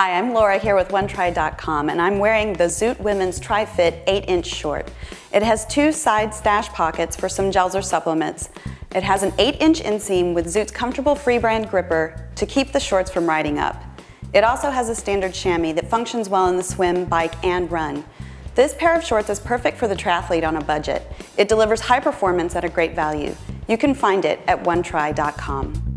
Hi, I'm Laura here with OneTri.com, and I'm wearing the Zoot Women's Tri-Fit 8-inch short. It has two side stash pockets for some gels or supplements. It has an 8-inch inseam with Zoot's comfortable free brand gripper to keep the shorts from riding up. It also has a standard chamois that functions well in the swim, bike, and run. This pair of shorts is perfect for the triathlete on a budget. It delivers high performance at a great value. You can find it at OneTri.com.